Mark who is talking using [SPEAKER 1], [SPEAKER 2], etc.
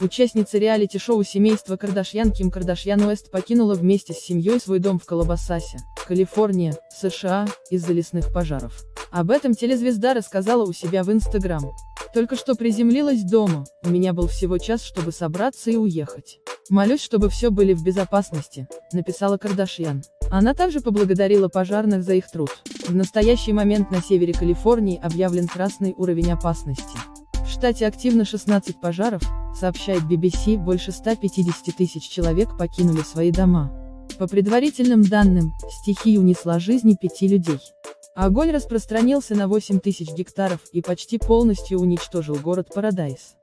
[SPEAKER 1] Участница реалити-шоу семейства Кардашьян Ким Кардашьян Уэст покинула вместе с семьей свой дом в Колобасасе, Калифорния, США, из-за лесных пожаров. Об этом телезвезда рассказала у себя в Инстаграм. Только что приземлилась дома, у меня был всего час, чтобы собраться и уехать. Молюсь, чтобы все были в безопасности, написала Кардашьян. Она также поблагодарила пожарных за их труд. В настоящий момент на севере Калифорнии объявлен красный уровень опасности. В штате активно 16 пожаров, сообщает BBC, больше 150 тысяч человек покинули свои дома. По предварительным данным, стихия унесла жизни пяти людей. Огонь распространился на 8 тысяч гектаров и почти полностью уничтожил город Парадайз.